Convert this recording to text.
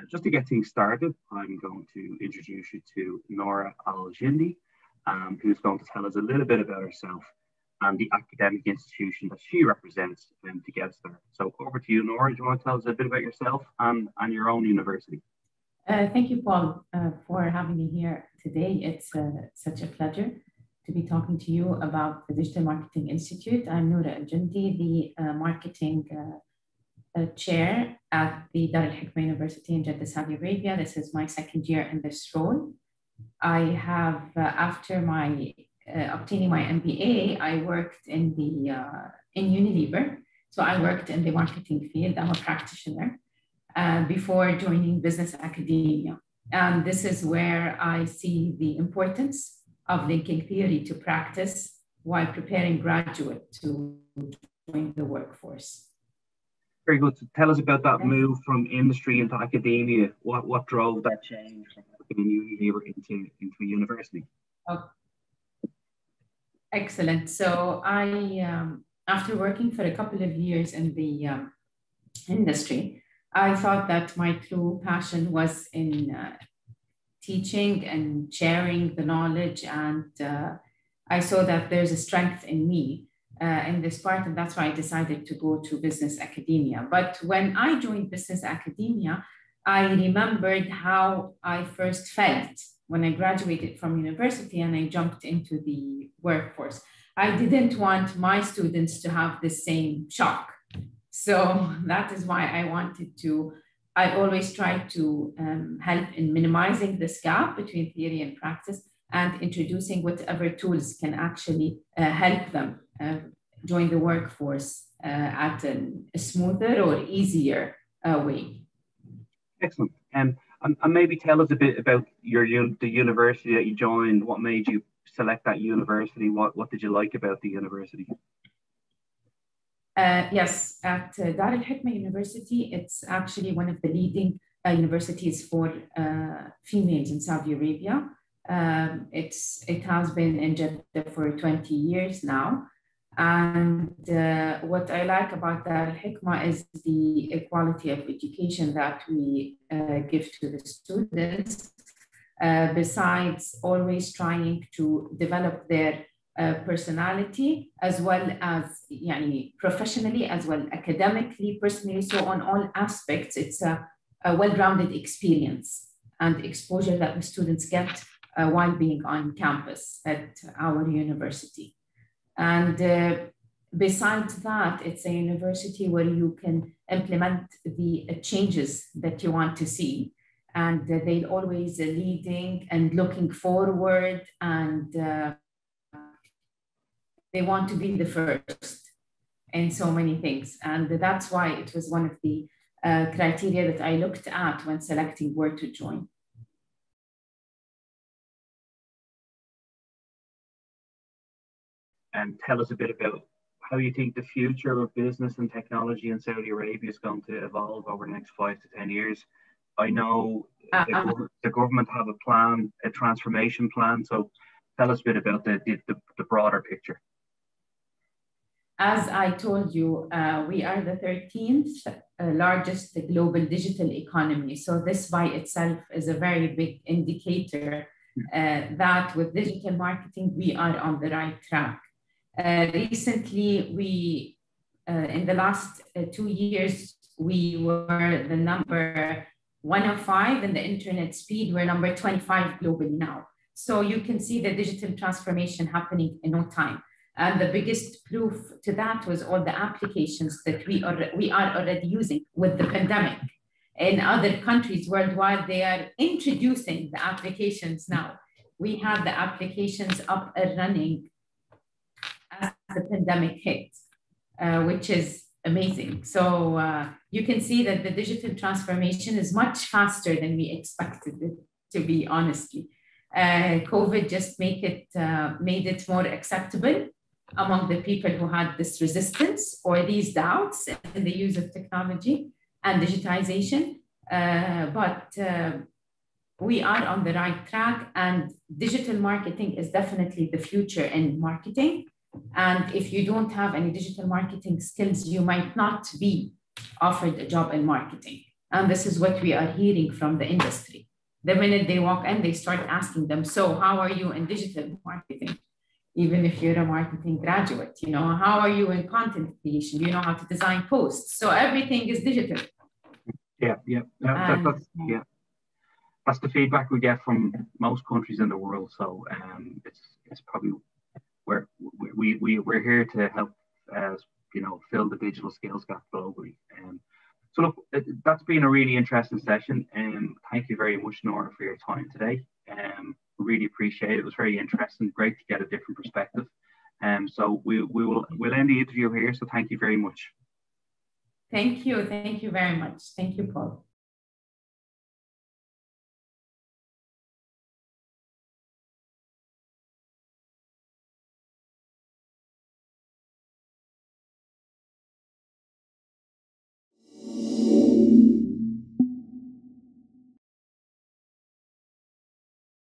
Uh, just to get things started, I'm going to introduce you to Nora Al-Jindi, um, who's going to tell us a little bit about herself and the academic institution that she represents in TogetStar. So over to you, Nora. Do you want to tell us a bit about yourself and, and your own university? Uh, thank you, Paul, uh, for having me here today. It's uh, such a pleasure to be talking to you about the Digital Marketing Institute. I'm Nora Al-Jindi, the uh, marketing uh, uh, chair at the Dar Al-Hekma University in Jeddah, Saudi Arabia. This is my second year in this role. I have, after my obtaining my MBA, I worked in the in Unilever. So I worked in the marketing field. I'm a practitioner uh, before joining business academia. And this is where I see the importance of linking theory to practice while preparing graduate to join the workforce. Very good. So tell us about that move from industry into academia. What what drove that change from Unilever into into a university? Oh, excellent. So I, um, after working for a couple of years in the um, industry, I thought that my true passion was in uh, teaching and sharing the knowledge. And uh, I saw that there's a strength in me uh, in this part. And that's why I decided to go to business academia. But when I joined business academia, I remembered how I first felt when I graduated from university and I jumped into the workforce. I didn't want my students to have the same shock so that is why I wanted to, I always try to um, help in minimizing this gap between theory and practice and introducing whatever tools can actually uh, help them uh, join the workforce uh, at an, a smoother or easier uh, way. Excellent. Um, and, and maybe tell us a bit about your the university that you joined. What made you select that university? What what did you like about the university? Uh, yes, at uh, Dar Al-Hekma University, it's actually one of the leading uh, universities for uh, females in Saudi Arabia. Um, it's it has been in Jeddah for 20 years now. And uh, what I like about Dar Al-Hekma is the equality of education that we uh, give to the students, besides always trying to develop their uh, personality as well as yani, professionally as well academically personally so on all aspects it's a, a well-rounded experience and exposure that the students get uh, while being on campus at our university and uh, besides that it's a university where you can implement the uh, changes that you want to see and they're always leading and looking forward and uh, they want to be the first in so many things. And that's why it was one of the uh, criteria that I looked at when selecting where to join. And tell us a bit about how you think the future of business and technology in Saudi Arabia is going to evolve over the next five to 10 years. I know uh, the, uh, the, government have a plan, a transformation plan. So tell us a bit about the, the, the broader picture. As I told you, uh, we are the 13th uh, largest global digital economy. So this by itself is a very big indicator uh, that with digital marketing, we are on the right track. Uh, recently, we, uh, in the last uh, two years, we were the number 105 in the internet speed. We're number 25 globally now. So you can see the digital transformation happening in no time. And the biggest proof to that was all the applications that we are, we are already using with the pandemic. In other countries worldwide, they are introducing the applications now. We have the applications up and running the pandemic hit, uh, which is amazing. So uh, you can see that the digital transformation is much faster than we expected it to be, honestly. Uh, COVID just make it, uh, made it more acceptable among the people who had this resistance or these doubts in the use of technology and digitization. Uh, but uh, we are on the right track, and digital marketing is definitely the future in marketing. And if you don't have any digital marketing skills, you might not be offered a job in marketing. And this is what we are hearing from the industry. The minute they walk in, they start asking them, so how are you in digital marketing? Even if you're a marketing graduate, you know, how are you in content creation? Do you know how to design posts? So everything is digital. Yeah, yeah, that, that's, yeah. That's the feedback we get from most countries in the world. So um, it's it's probably we're we we we're here to help uh, you know fill the digital skills gap globally. Um, so look, that's been a really interesting session. Um, thank you very much, Nora, for your time today. Um, really appreciate it. It was very interesting. Great to get a different perspective. Um, so we, we will we'll end the interview here. So thank you very much. Thank you. Thank you very much. Thank you, Paul.